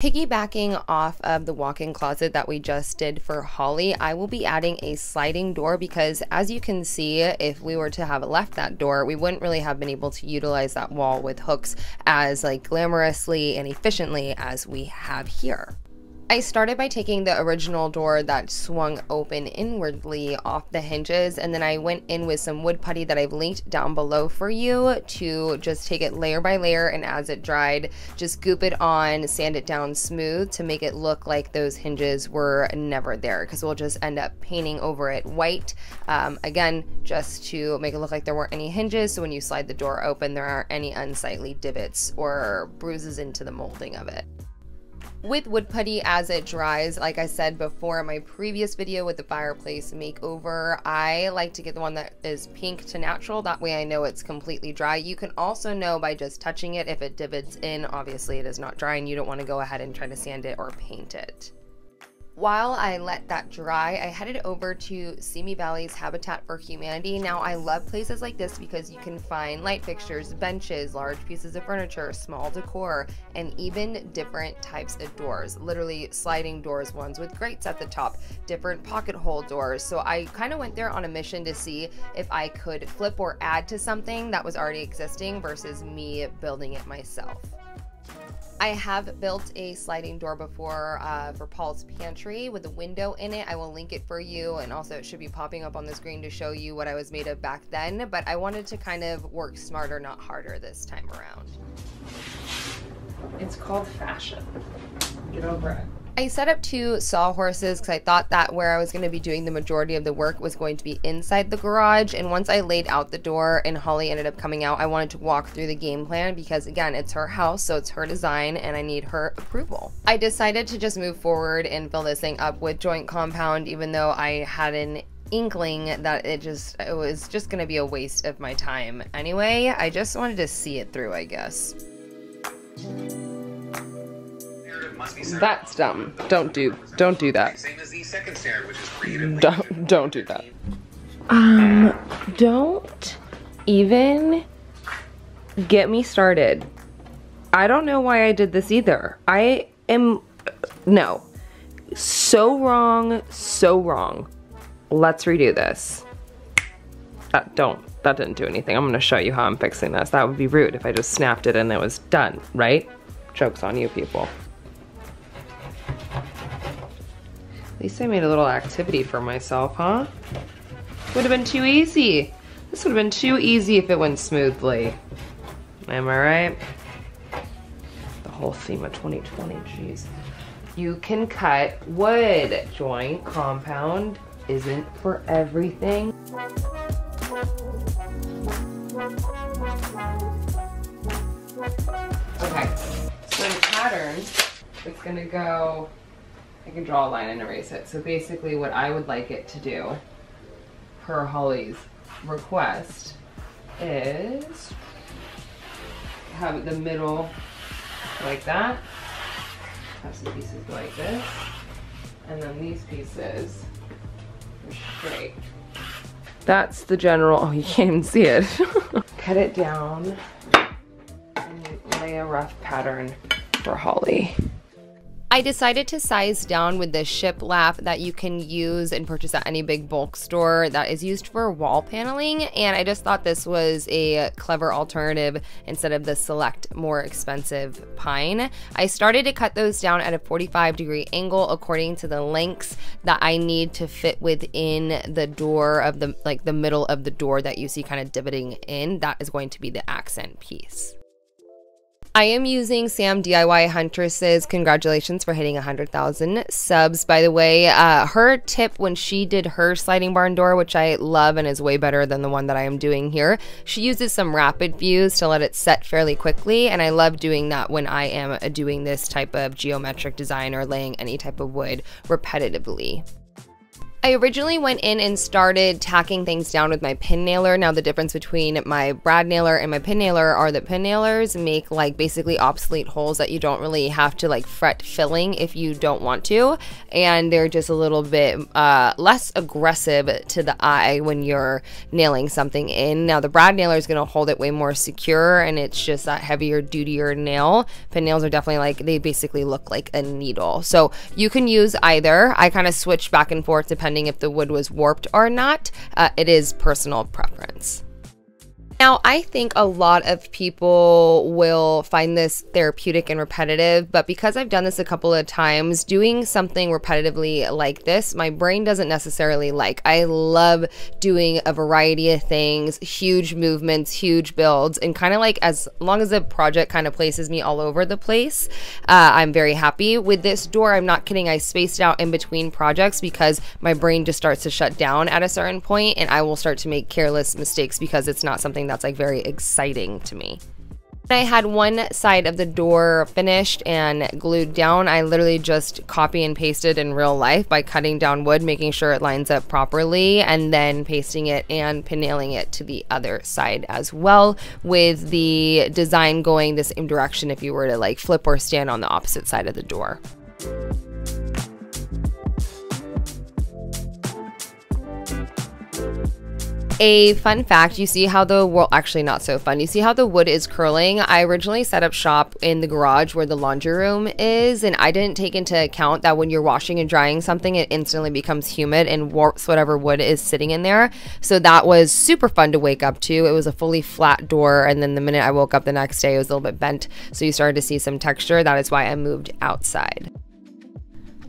Piggybacking off of the walk-in closet that we just did for Holly, I will be adding a sliding door because as you can see, if we were to have left that door, we wouldn't really have been able to utilize that wall with hooks as like glamorously and efficiently as we have here. I started by taking the original door that swung open inwardly off the hinges and then I went in with some wood putty that I've linked down below for you to just take it layer by layer and as it dried just goop it on, sand it down smooth to make it look like those hinges were never there because we'll just end up painting over it white. Um, again, just to make it look like there weren't any hinges so when you slide the door open there aren't any unsightly divots or bruises into the molding of it with wood putty as it dries. Like i said before in my previous video with the fireplace makeover i like to get the one that is pink to natural. That way i know it's completely dry. You can also know by just touching it if it divots in. Obviously it is not dry and you don't want to go ahead and try to sand it or paint it while I let that dry, I headed over to Simi Valley's Habitat for Humanity. Now, I love places like this because you can find light fixtures, benches, large pieces of furniture, small decor, and even different types of doors. Literally sliding doors, ones with grates at the top, different pocket hole doors. So I kind of went there on a mission to see if I could flip or add to something that was already existing versus me building it myself. I have built a sliding door before uh, for Paul's Pantry with a window in it. I will link it for you and also it should be popping up on the screen to show you what I was made of back then. But I wanted to kind of work smarter, not harder this time around. It's called fashion. Get over it. I set up two sawhorses because I thought that where I was going to be doing the majority of the work was going to be inside the garage. And once I laid out the door and Holly ended up coming out, I wanted to walk through the game plan because, again, it's her house, so it's her design, and I need her approval. I decided to just move forward and fill this thing up with joint compound, even though I had an inkling that it just it was just going to be a waste of my time anyway. I just wanted to see it through, I guess. That's dumb. Don't do don't do that. Don't don't do that. Um don't even get me started. I don't know why I did this either. I am no. So wrong, so wrong. Let's redo this. That don't that didn't do anything. I'm gonna show you how I'm fixing this. That would be rude if I just snapped it and it was done, right? Joke's on you people. At least I made a little activity for myself, huh? Would have been too easy. This would have been too easy if it went smoothly. Am I right? The whole theme of 2020, jeez. You can cut wood. Joint compound isn't for everything. Okay, so in pattern, it's gonna go I can draw a line and erase it. So basically what I would like it to do, per Holly's request, is have the middle like that, have some pieces like this, and then these pieces are straight. That's the general, oh you can't even see it. Cut it down and lay a rough pattern for Holly. I decided to size down with the shiplap that you can use and purchase at any big bulk store that is used for wall paneling. And I just thought this was a clever alternative instead of the select more expensive pine. I started to cut those down at a 45 degree angle according to the lengths that I need to fit within the door of the like the middle of the door that you see kind of divoting in. That is going to be the accent piece. I am using Sam DIY Huntress's Congratulations for hitting 100,000 subs. By the way, uh, her tip when she did her sliding barn door, which I love and is way better than the one that I am doing here, she uses some Rapid Fuse to let it set fairly quickly. And I love doing that when I am doing this type of geometric design or laying any type of wood repetitively. I originally went in and started tacking things down with my pin nailer. Now the difference between my brad nailer and my pin nailer are that pin nailers make like basically obsolete holes that you don't really have to like fret filling if you don't want to. And they're just a little bit uh, less aggressive to the eye when you're nailing something in. Now the brad nailer is going to hold it way more secure and it's just that heavier, dutier nail. Pin nails are definitely like, they basically look like a needle. So you can use either. I kind of switch back and forth depending if the wood was warped or not. Uh, it is personal preference. Now, I think a lot of people will find this therapeutic and repetitive, but because I've done this a couple of times, doing something repetitively like this, my brain doesn't necessarily like. I love doing a variety of things, huge movements, huge builds, and kind of like as long as the project kind of places me all over the place, uh, I'm very happy. With this door, I'm not kidding, I spaced out in between projects because my brain just starts to shut down at a certain point and I will start to make careless mistakes because it's not something that's like very exciting to me. I had one side of the door finished and glued down. I literally just copy and pasted in real life by cutting down wood, making sure it lines up properly, and then pasting it and pin nailing it to the other side as well, with the design going the same direction if you were to like flip or stand on the opposite side of the door. A fun fact, you see how the, well, actually not so fun. You see how the wood is curling? I originally set up shop in the garage where the laundry room is, and I didn't take into account that when you're washing and drying something, it instantly becomes humid and warps whatever wood is sitting in there. So that was super fun to wake up to. It was a fully flat door, and then the minute I woke up the next day, it was a little bit bent. So you started to see some texture. That is why I moved outside.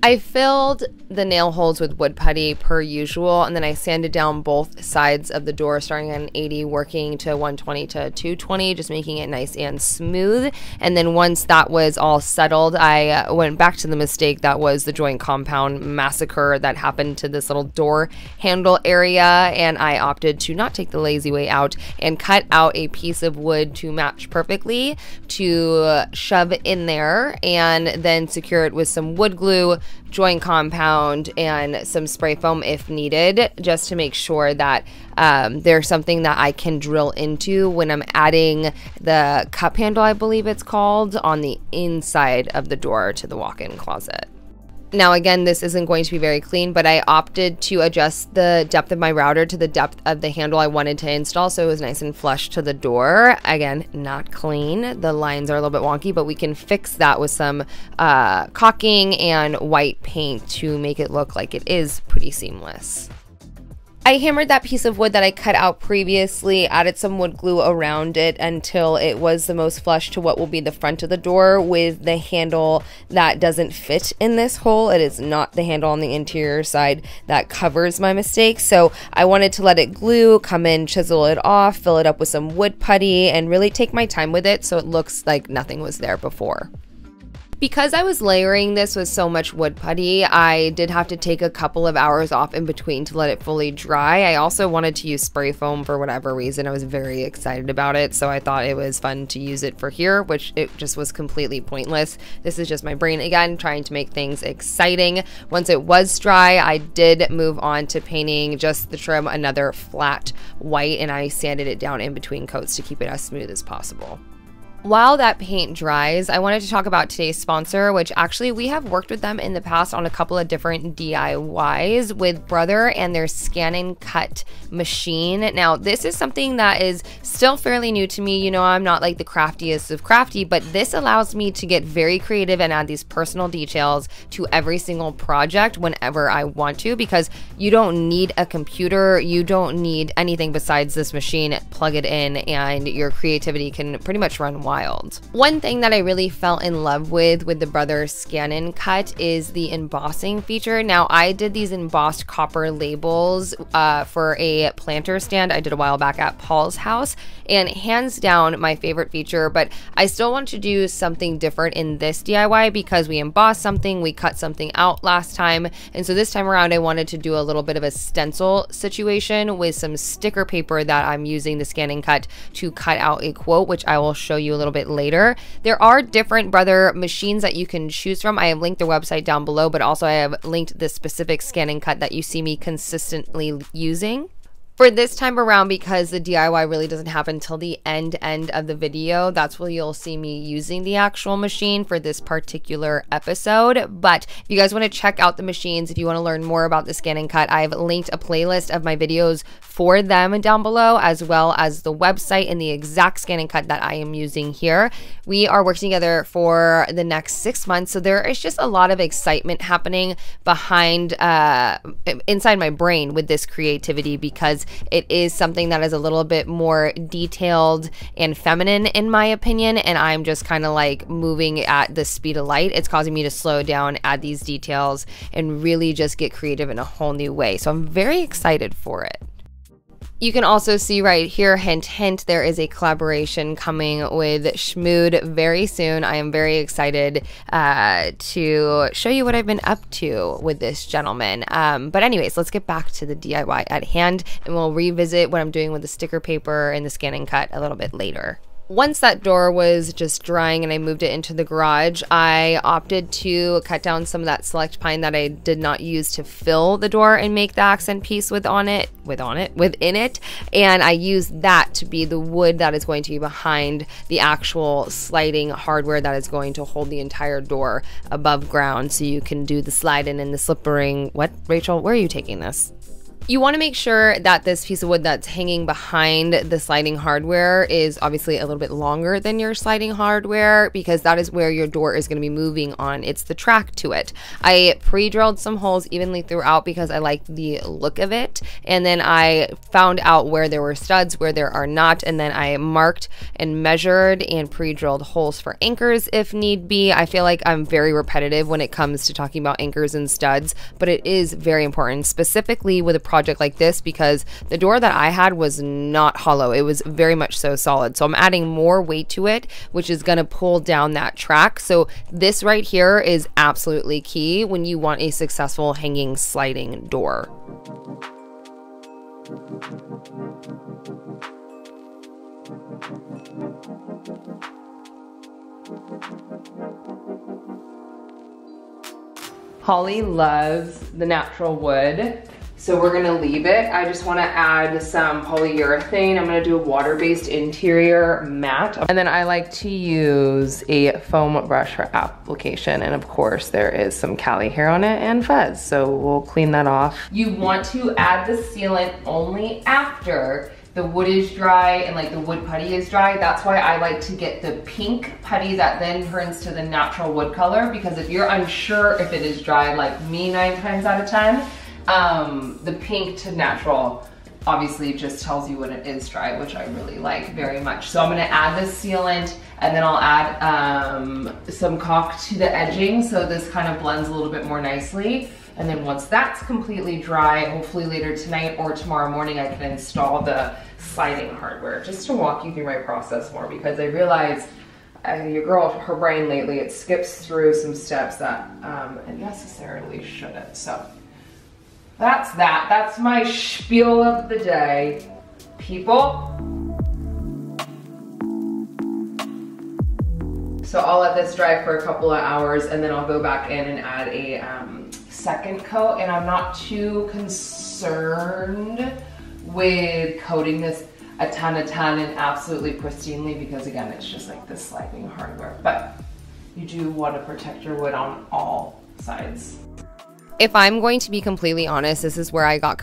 I filled the nail holes with wood putty per usual, and then I sanded down both sides of the door, starting at 80, working to 120 to 220, just making it nice and smooth. And then once that was all settled, I uh, went back to the mistake that was the joint compound massacre that happened to this little door handle area, and I opted to not take the lazy way out and cut out a piece of wood to match perfectly to shove in there, and then secure it with some wood glue joint compound and some spray foam if needed, just to make sure that um, there's something that I can drill into when I'm adding the cup handle, I believe it's called, on the inside of the door to the walk in closet. Now, again, this isn't going to be very clean, but I opted to adjust the depth of my router to the depth of the handle I wanted to install so it was nice and flush to the door. Again, not clean. The lines are a little bit wonky, but we can fix that with some uh, caulking and white paint to make it look like it is pretty seamless. I hammered that piece of wood that I cut out previously, added some wood glue around it until it was the most flush to what will be the front of the door with the handle that doesn't fit in this hole. It is not the handle on the interior side that covers my mistake. So I wanted to let it glue, come in, chisel it off, fill it up with some wood putty, and really take my time with it so it looks like nothing was there before. Because I was layering this with so much wood putty, I did have to take a couple of hours off in between to let it fully dry. I also wanted to use spray foam for whatever reason. I was very excited about it, so I thought it was fun to use it for here, which it just was completely pointless. This is just my brain again trying to make things exciting. Once it was dry, I did move on to painting just the trim another flat white and I sanded it down in between coats to keep it as smooth as possible. While that paint dries, I wanted to talk about today's sponsor, which actually we have worked with them in the past on a couple of different DIYs with Brother and their scan and cut machine. Now, this is something that is still fairly new to me. You know, I'm not like the craftiest of crafty, but this allows me to get very creative and add these personal details to every single project whenever I want to because you don't need a computer, you don't need anything besides this machine. Plug it in, and your creativity can pretty much run wild. One thing that I really fell in love with with the Brother and Cut is the embossing feature. Now, I did these embossed copper labels uh, for a planter stand I did a while back at Paul's house, and hands down my favorite feature, but I still want to do something different in this DIY because we embossed something, we cut something out last time, and so this time around I wanted to do a little bit of a stencil situation with some sticker paper that I'm using the Scan and Cut to cut out a quote, which I will show you little bit later. There are different brother machines that you can choose from. I have linked their website down below, but also I have linked the specific scan and cut that you see me consistently using for this time around because the DIY really doesn't happen until the end end of the video. That's where you'll see me using the actual machine for this particular episode. But if you guys want to check out the machines, if you want to learn more about the scan and cut, I've linked a playlist of my videos for them down below, as well as the website and the exact scan and cut that I am using here. We are working together for the next six months, so there is just a lot of excitement happening behind uh, inside my brain with this creativity because it is something that is a little bit more detailed and feminine, in my opinion. And I'm just kind of like moving at the speed of light. It's causing me to slow down, add these details, and really just get creative in a whole new way. So I'm very excited for it. You can also see right here, hint, hint, there is a collaboration coming with Schmood very soon. I am very excited uh, to show you what I've been up to with this gentleman. Um, but, anyways, let's get back to the DIY at hand and we'll revisit what I'm doing with the sticker paper and the scan and cut a little bit later once that door was just drying and I moved it into the garage, I opted to cut down some of that select pine that I did not use to fill the door and make the accent piece with on it, with on it, within it. And I used that to be the wood that is going to be behind the actual sliding hardware that is going to hold the entire door above ground so you can do the sliding and the slippering. What, Rachel, where are you taking this? You want to make sure that this piece of wood that's hanging behind the sliding hardware is obviously a little bit longer than your sliding hardware because that is where your door is going to be moving on. It's the track to it. I pre-drilled some holes evenly throughout because I like the look of it. And then I found out where there were studs, where there are not. And then I marked and measured and pre-drilled holes for anchors if need be. I feel like I'm very repetitive when it comes to talking about anchors and studs, but it is very important, specifically with a project project like this because the door that I had was not hollow. It was very much so solid. So I'm adding more weight to it, which is going to pull down that track. So this right here is absolutely key when you want a successful hanging sliding door. Holly loves the natural wood. So we're gonna leave it. I just wanna add some polyurethane. I'm gonna do a water-based interior matte. And then I like to use a foam brush for application. And of course there is some cali hair on it and fuzz. So we'll clean that off. You want to add the sealant only after the wood is dry and like the wood putty is dry. That's why I like to get the pink putty that then turns to the natural wood color because if you're unsure if it is dry like me nine times out of 10, um, the pink to natural obviously just tells you when it is dry, which I really like very much. So I'm gonna add the sealant and then I'll add um, some caulk to the edging so this kind of blends a little bit more nicely. And then once that's completely dry, hopefully later tonight or tomorrow morning, I can install the sliding hardware just to walk you through my process more because I realize uh, your girl, her brain lately, it skips through some steps that um, it necessarily shouldn't. So that's that. That's my spiel of the day. People. So I'll let this dry for a couple of hours and then I'll go back in and add a um, second coat. And I'm not too concerned with coating this a ton, a ton and absolutely pristinely because again, it's just like this sliding hardware. But you do want to protect your wood on all sides. If I'm going to be completely honest, this is where I got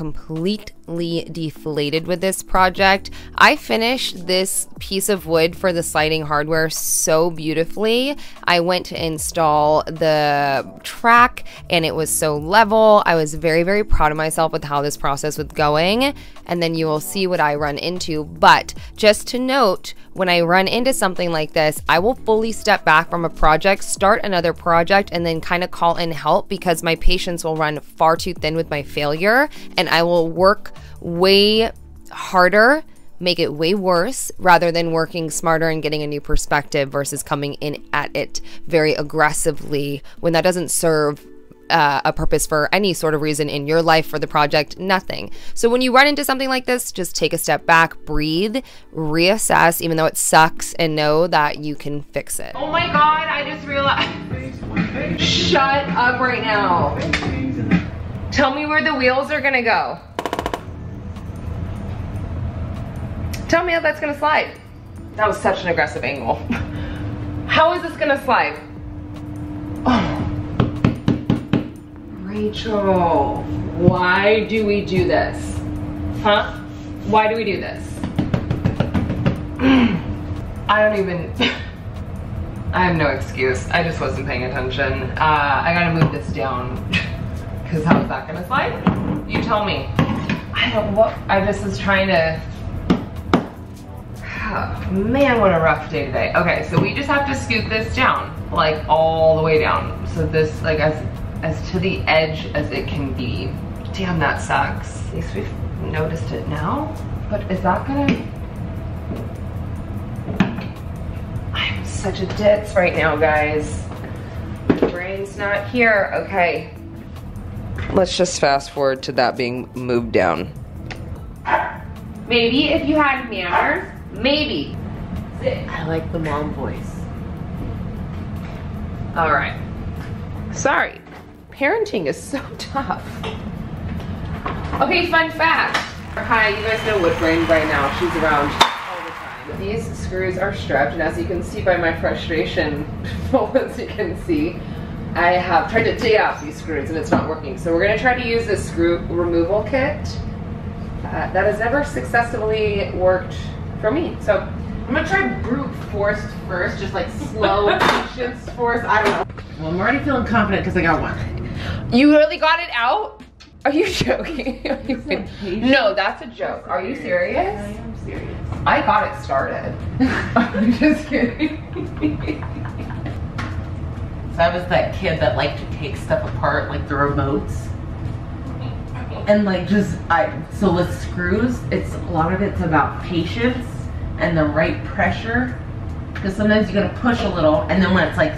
deflated with this project. I finished this piece of wood for the sliding hardware so beautifully. I went to install the track and it was so level. I was very, very proud of myself with how this process was going. And then you will see what I run into. But just to note, when I run into something like this, I will fully step back from a project, start another project, and then kind of call in help because my patience will run far too thin with my failure and I will work way harder make it way worse rather than working smarter and getting a new perspective versus coming in at it very aggressively when that doesn't serve uh, a purpose for any sort of reason in your life for the project, nothing. So when you run into something like this, just take a step back, breathe, reassess, even though it sucks, and know that you can fix it. Oh my god, I just realized. Shut up right now. Tell me where the wheels are gonna go. Tell me how that's gonna slide. That was such an aggressive angle. How is this gonna slide? Oh. Rachel, why do we do this? Huh? Why do we do this? I don't even, I have no excuse. I just wasn't paying attention. Uh, I gotta move this down. Cause how is that gonna slide? You tell me. I don't, what, I just was trying to, man, what a rough day today. Okay, so we just have to scoot this down, like all the way down. So this, like as, as to the edge as it can be. Damn, that sucks. At least we've noticed it now. But is that gonna, I'm such a ditz right now, guys. Brain's not here, okay. Let's just fast forward to that being moved down. Maybe if you had manners, maybe. I like the mom voice. All right. Sorry. Parenting is so tough. Okay, fun fact. Hi, you guys know Woodbrain right now. She's around all the time. These screws are strapped, and as you can see by my frustration, well, as you can see, I have tried to dig out these screws and it's not working. So we're gonna try to use this screw removal kit uh, that has never successfully worked for me. So I'm gonna try brute force first, just like slow patience force. I don't know. Well, I'm already feeling confident because I got one. You really got it out? Are you joking? Are you no, that's a joke. Are you serious? I am serious. I got it started. I'm just kidding. So I was that kid that liked to take stuff apart, like the remotes. And like just, I, so with screws, it's, a lot of it's about patience and the right pressure. Because sometimes you gotta push a little, and then when it's like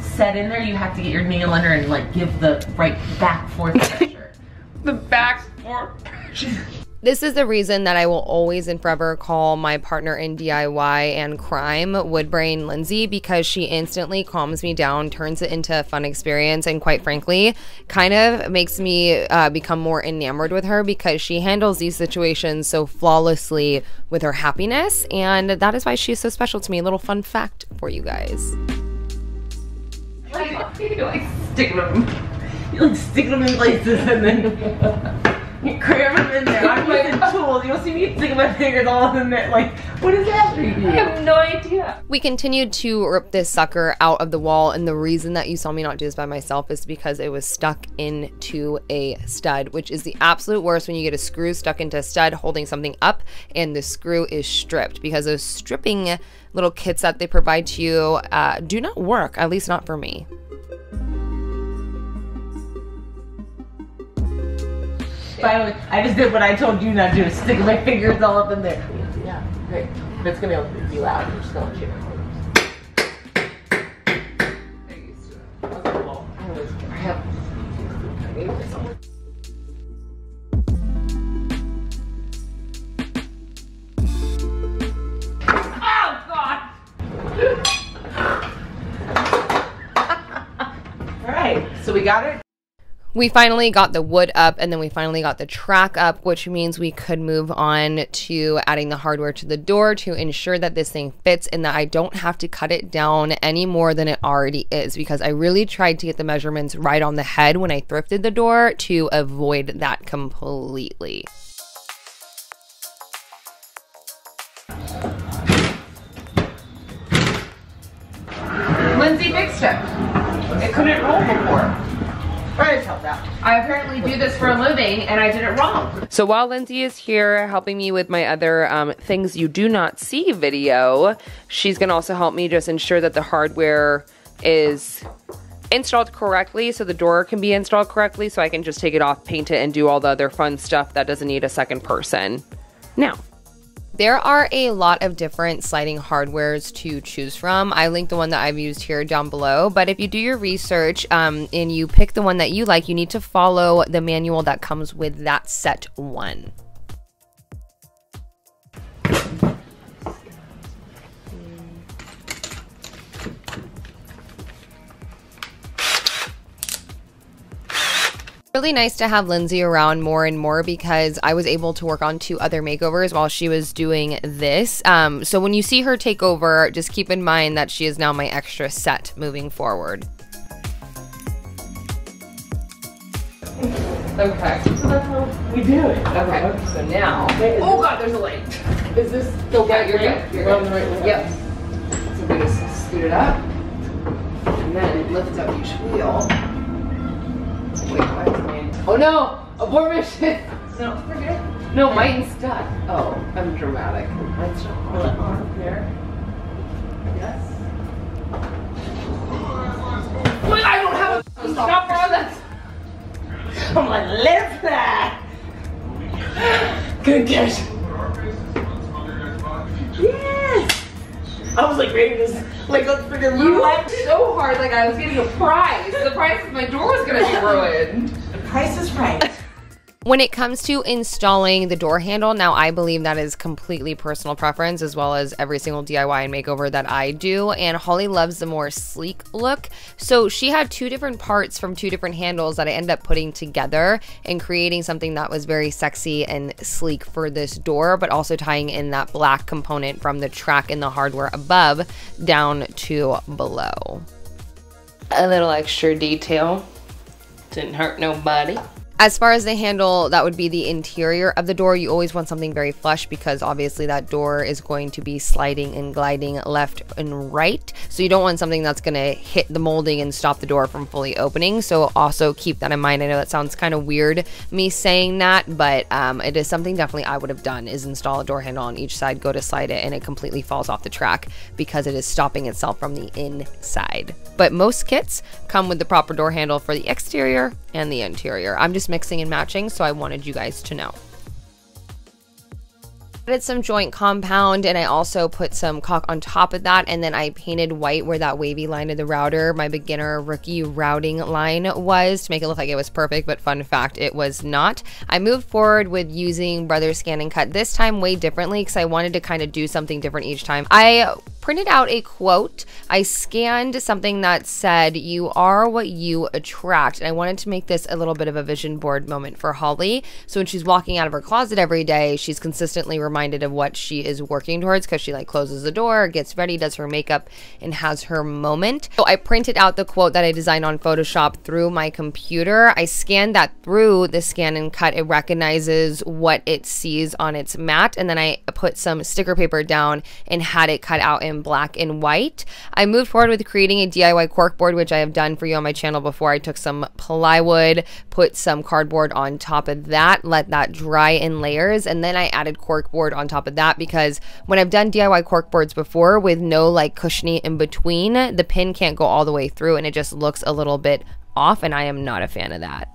set in there, you have to get your nail under and like give the right back forth pressure. the back forth. This is the reason that I will always and forever call my partner in DIY and crime Woodbrain Lindsay because she instantly calms me down, turns it into a fun experience, and quite frankly, kind of makes me uh, become more enamored with her because she handles these situations so flawlessly with her happiness. And that is why she's so special to me. A little fun fact for you guys. you like stick them. You like stick them in places and then in there. I'm using tools. You'll see me sticking my fingers all in there. Like, what is happening to I have no idea. We continued to rip this sucker out of the wall, and the reason that you saw me not do this by myself is because it was stuck into a stud, which is the absolute worst when you get a screw stuck into a stud holding something up and the screw is stripped because those stripping little kits that they provide to you uh, do not work, at least not for me. Finally, I just did what I told you not to do. Stick my fingers all up in there. Yeah, great. But it's gonna be loud. I'm just gonna let you know. Oh God! All right, so we got it. We finally got the wood up and then we finally got the track up, which means we could move on to adding the hardware to the door to ensure that this thing fits and that I don't have to cut it down any more than it already is because I really tried to get the measurements right on the head when I thrifted the door to avoid that completely. Lindsay fixed it. It couldn't roll before. I apparently do this for a living and I did it wrong. So while Lindsay is here helping me with my other um, things you do not see video, she's gonna also help me just ensure that the hardware is installed correctly so the door can be installed correctly so I can just take it off, paint it, and do all the other fun stuff that doesn't need a second person. Now, There are a lot of different sliding hardwares to choose from. I link the one that I've used here down below, but if you do your research um, and you pick the one that you like, you need to follow the manual that comes with that set one. Really nice to have Lindsay around more and more because I was able to work on two other makeovers while she was doing this. Um, so when you see her take over, just keep in mind that she is now my extra set moving forward. Okay. So that's how we do it. Okay. So now. Oh god, there's a light. Is this Oh, yeah, you're good. You're We're on good. the right way. Yep. So we just gonna scoot it up. And then lift up each wheel. Wait, why is mine? Oh no! Abort mission! No, we're good. No, mine's stuck. Oh, I'm dramatic. Pull not. it on here. Yes. Wait, I don't have a stopper on that. I'm like, lift that. Good catch. Yes. I was like ready to like let's freaking You laughed so hard like I was getting a prize. The prize is my door was gonna be ruined. The price is right. When it comes to installing the door handle, now I believe that is completely personal preference as well as every single DIY and makeover that I do. And Holly loves the more sleek look. So she had two different parts from two different handles that I ended up putting together and creating something that was very sexy and sleek for this door, but also tying in that black component from the track and the hardware above down to below. A little extra detail. Didn't hurt nobody. As far as the handle, that would be the interior of the door. You always want something very flush because obviously that door is going to be sliding and gliding left and right. So you don't want something that's going to hit the molding and stop the door from fully opening. So also keep that in mind. I know that sounds kind of weird me saying that, but um, it is something definitely I would have done is install a door handle on each side, go to slide it, and it completely falls off the track because it is stopping itself from the inside. But most kits come with the proper door handle for the exterior and the interior. I'm just mixing and matching, so I wanted you guys to know. Added some joint compound and I also put some caulk on top of that and then I painted white where that wavy line of the router, my beginner rookie routing line was to make it look like it was perfect, but fun fact, it was not. I moved forward with using Brothers Scan and Cut this time way differently because I wanted to kind of do something different each time. I printed out a quote. I scanned something that said, You are what you attract. And I wanted to make this a little bit of a vision board moment for Holly. So when she's walking out of her closet every day, she's consistently reminded of what she is working towards because she like closes the door, gets ready, does her makeup, and has her moment. So I printed out the quote that I designed on Photoshop through my computer. I scanned that through the scan and cut. It recognizes what it sees on its mat. And then I put some sticker paper down and had it cut out in black and white. I moved forward with creating a DIY corkboard, which I have done for you on my channel before. I took some plywood, put some cardboard on top of that, let that dry in layers, and then I added corkboard on top of that because when I've done DIY corkboards before with no like cushiony in between, the pin can't go all the way through and it just looks a little bit off, and I am not a fan of that.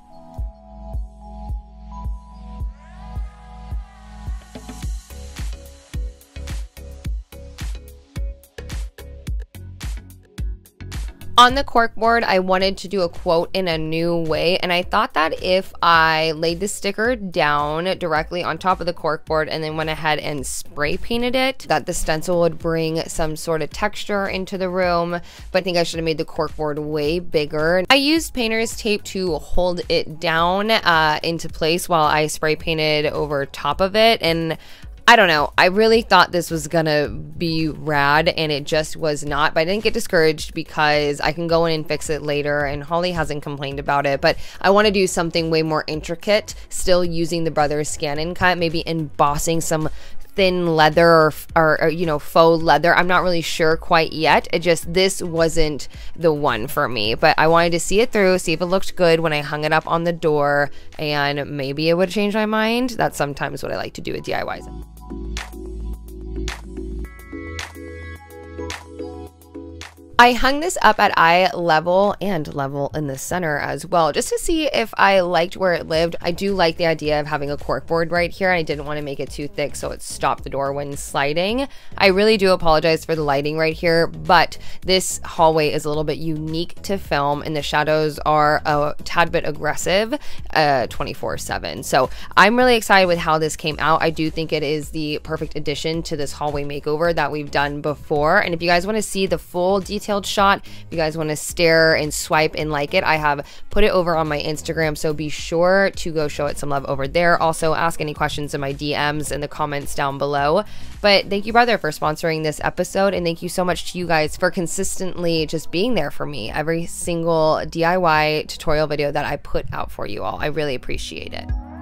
On the corkboard, I wanted to do a quote in a new way, and I thought that if I laid the sticker down directly on top of the corkboard and then went ahead and spray painted it, that the stencil would bring some sort of texture into the room. But I think I should have made the corkboard way bigger. I used painter's tape to hold it down uh, into place while I spray painted over top of it, and I don't know. I really thought this was gonna be rad and it just was not. But I didn't get discouraged because I can go in and fix it later and Holly hasn't complained about it. But I want to do something way more intricate, still using the Brothers Scan and Cut, maybe embossing some thin leather or, or, or, you know faux leather i'm not really sure quite yet it just this wasn't the one for me but i wanted to see it through see if it looked good when i hung it up on the door and maybe it would change my mind that's sometimes what i like to do with diys I hung this up at eye level and level in the center as well, just to see if I liked where it lived. I do like the idea of having a cork board right here. I didn't want to make it too thick so it stopped the door when sliding. I really do apologize for the lighting right here, but this hallway is a little bit unique to film and the shadows are a tad bit aggressive uh, 24 7. So I'm really excited with how this came out. I do think it is the perfect addition to this hallway makeover that we've done before. And if you guys want to see the full details, detailed shot. If you guys want to stare and swipe and like it, I have put it over on my Instagram. So be sure to go show it some love over there. Also, ask any questions in my DMs in the comments down below. But thank you, brother, for sponsoring this episode. And thank you so much to you guys for consistently just being there for me every single DIY tutorial video that I put out for you all. I really appreciate it.